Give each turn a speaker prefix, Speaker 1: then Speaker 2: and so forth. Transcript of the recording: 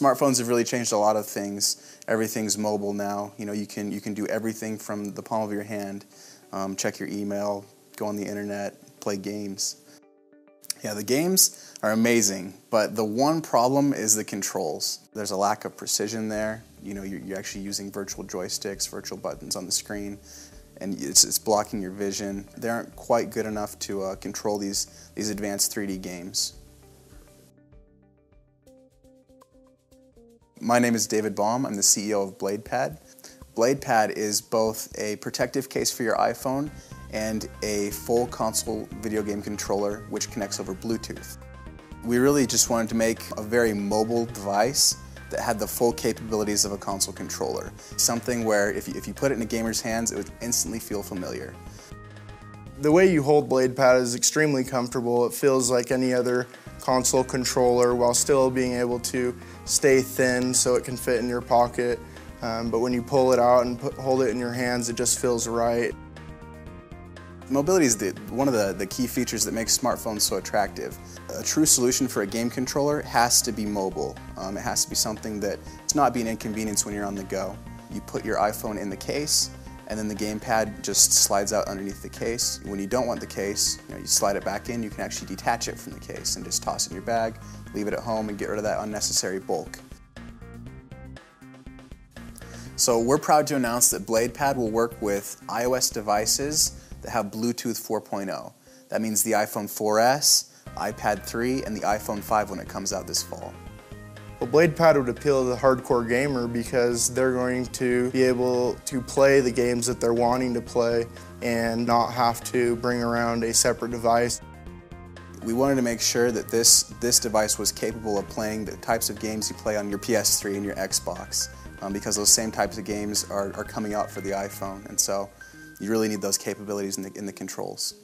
Speaker 1: Smartphones have really changed a lot of things. Everything's mobile now. You know, you can you can do everything from the palm of your hand. Um, check your email, go on the internet, play games. Yeah, the games are amazing, but the one problem is the controls. There's a lack of precision there. You know, you're, you're actually using virtual joysticks, virtual buttons on the screen, and it's, it's blocking your vision. They aren't quite good enough to uh, control these, these advanced 3D games. My name is David Baum. I'm the CEO of BladePad. BladePad is both a protective case for your iPhone and a full console video game controller which connects over Bluetooth. We really just wanted to make a very mobile device that had the full capabilities of a console controller. Something where if you, if you put it in a gamer's hands, it would instantly feel familiar.
Speaker 2: The way you hold BladePad is extremely comfortable. It feels like any other console controller while still being able to stay thin so it can fit in your pocket. Um, but when you pull it out and put, hold it in your hands, it just feels right.
Speaker 1: Mobility is the, one of the, the key features that makes smartphones so attractive. A true solution for a game controller has to be mobile. Um, it has to be something that it's not being inconvenience when you're on the go. You put your iPhone in the case, and then the gamepad just slides out underneath the case. When you don't want the case, you, know, you slide it back in, you can actually detach it from the case and just toss it in your bag, leave it at home, and get rid of that unnecessary bulk. So we're proud to announce that BladePad will work with iOS devices that have Bluetooth 4.0. That means the iPhone 4S, iPad 3, and the iPhone 5 when it comes out this fall.
Speaker 2: Well, BladePad would appeal to the hardcore gamer because they're going to be able to play the games that they're wanting to play and not have to bring around a separate device.
Speaker 1: We wanted to make sure that this, this device was capable of playing the types of games you play on your PS3 and your Xbox um, because those same types of games are, are coming out for the iPhone and so you really need those capabilities in the, in the controls.